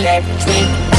electric.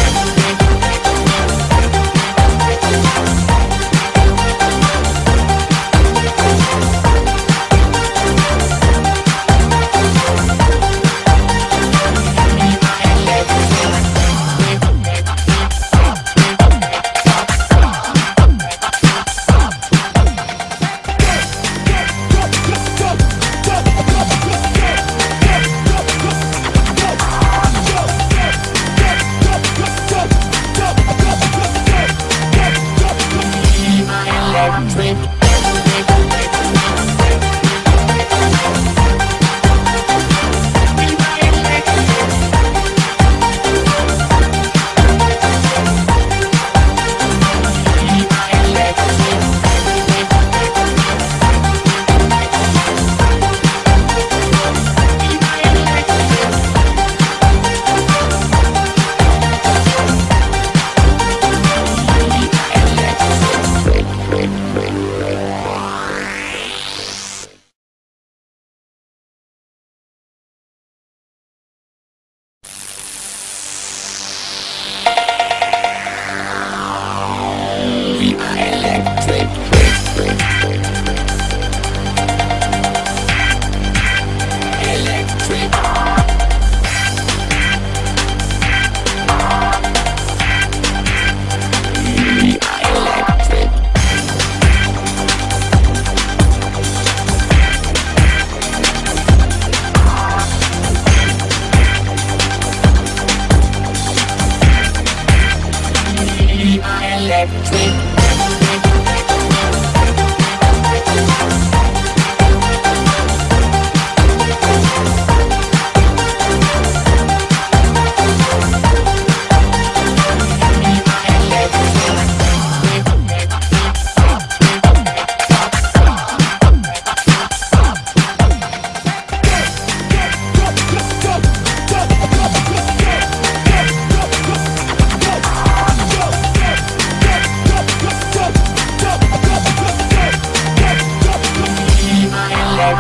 electric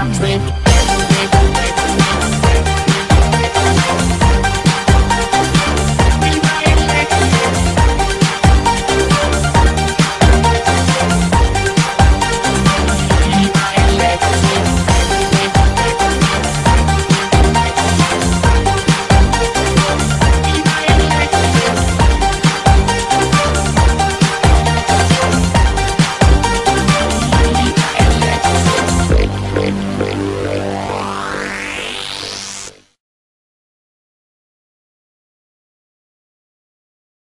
drink.